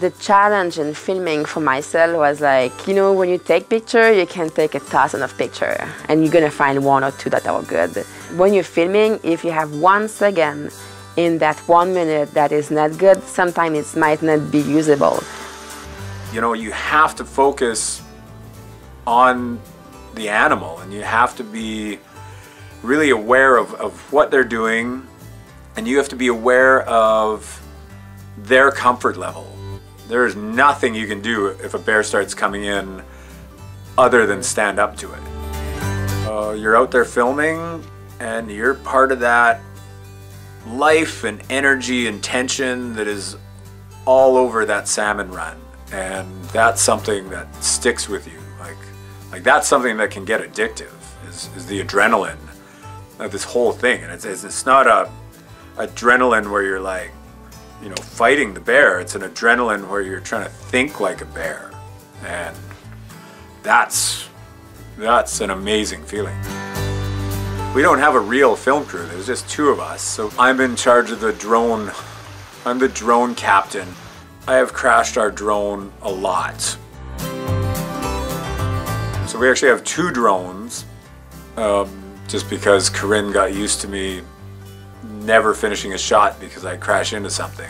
The challenge in filming for myself was like, you know, when you take picture, you can take a thousand of picture and you're gonna find one or two that are good. When you're filming, if you have one second in that one minute that is not good, sometimes it might not be usable. You know, you have to focus on the animal and you have to be really aware of, of what they're doing and you have to be aware of their comfort level. There is nothing you can do if a bear starts coming in other than stand up to it. Uh, you're out there filming and you're part of that life and energy and tension that is all over that salmon run. And that's something that sticks with you. Like, like that's something that can get addictive is, is the adrenaline of this whole thing. And it's, it's, it's not a adrenaline where you're like, you know, fighting the bear. It's an adrenaline where you're trying to think like a bear. And that's, that's an amazing feeling. We don't have a real film crew. There's just two of us. So I'm in charge of the drone. I'm the drone captain. I have crashed our drone a lot. So we actually have two drones, um, just because Karine got used to me never finishing a shot because I crash into something.